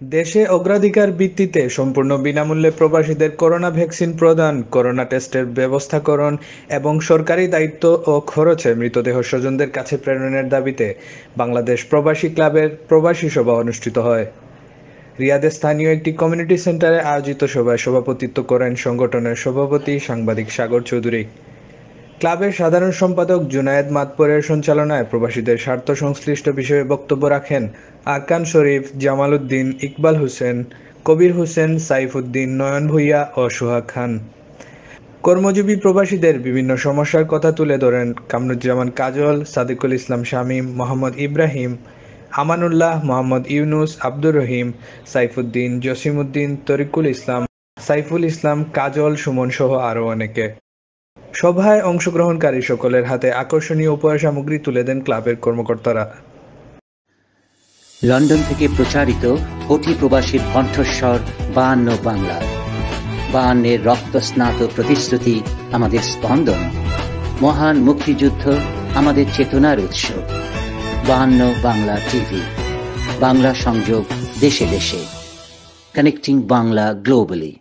দেশে অগ্রাধিকার ভিত্তিতে সম্পূর্ণ বিনামূল্যে প্রবাসীদের করোনা ভ্যাকসিন প্রদান, করোনা টেস্টের ব্যবস্থাকরণ এবং সরকারি দায়িত্ব ও খরচে মৃতদেহ স্বজনদের কাছে প্রেরণের দাবিতে বাংলাদেশ প্রবাসী ক্লাবের প্রবাসী সভা অনুষ্ঠিত হয়। রিয়াদের স্থানীয় একটি কমিউনিটি সেন্টারে আয়োজিত সভায় সভাপতিত্ব করেন সংগঠনের সভাপতি সাংবাদিক সাগর চৌধুরী। ক্লাবের সাধারণ সম্পাদক জুনায়েদ মাতপরের সঞ্চালনায় প্রবাসীদের স্বার্থ সংশ্লিষ্ট বিষয়ে বক্তব্য রাখেন আরকান শরীফ, জামাল উদ্দিন, ইকবাল হোসেন, কবির হোসেন সাইফুদ্দিন নয়ন ভূঁইয়া ও সোহাগ খান। কর্মজীবী প্রবাসীদের বিভিন্ন সমস্যার কথা তুলে ধরেন কামরুজ্জামান কাজল, সাদিকুল ইসলাম শামীম মোহাম্মদ ইব্রাহিম, আমানুল্লাহ, মোহাম্মদ ইউনুস, আব্দুর রহিম সাইফুদ্দিন জসিমউদ্দিন তরিকুল ইসলাম, সাইফুল ইসলাম, কাজল, সুমন সহ আরও অনেকে। সভায় অংশগ্রহণকারী সকলের হাতে আকর্ষণীয় উপহার সামগ্রী তুলে দেন ক্লাবের কর্মকর্তারা। লন্ডন থেকে প্রচারিত কোটি প্রবাসীর কণ্ঠস্বর বায়ান্ন বাংলা। বায়ান্নের রক্তস্নাত প্রতিশ্রুতি আমাদের স্পন্দন। মহান মুক্তিযুদ্ধ আমাদের চেতনার উৎস। বায়ান্ন বাংলা টিভি। বাংলা সংযোগ দেশে দেশে। Connecting Bangla globally